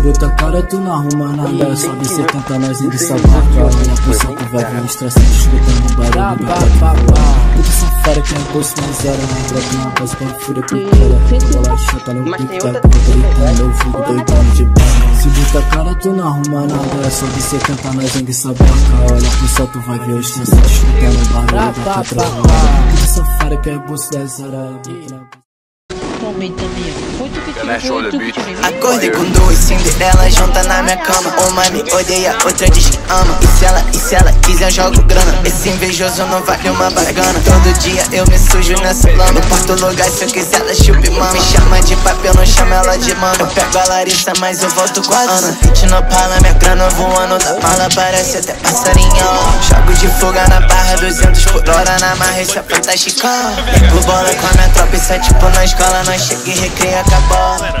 bota a cara, tu não arruma nada. Sobe 70, nós indo sabaca. Olha pro saco, vai ver um estressante, escutando barulho do. Puta safada que é bolso, mas era na troca, uma paz pra fura com cola. Bola chata no pico, tá gritando, eu fico doidão de bala. Se bota a cara, tu não arruma nada. Sobe 70, nós indo sabaca. Olha pro saco, vai ver o estressante, escutando barulho do. Puta safada que é bolso, das aras. Acordei com duas Cinderela junta na minha cama. Uma me odeia, outra diz que ama. E se ela, e se ela quiser eu jogo grana. Esse invejoso não vale uma bagana Todo dia eu me sujo nessa lama No quarto lugar se eu quiser ela chupa mama. Me chama de papel, não chama ela de mama Eu pego a Larissa, mas eu volto com a Ana. Hit no pala, minha grana voando Da mala parece até passarinho. Jogo de fuga na barra, 200 por hora na marra Isso é fantástico. Pego bola com a minha tropa, isso é tipo na escola Nós chega e recria com a bola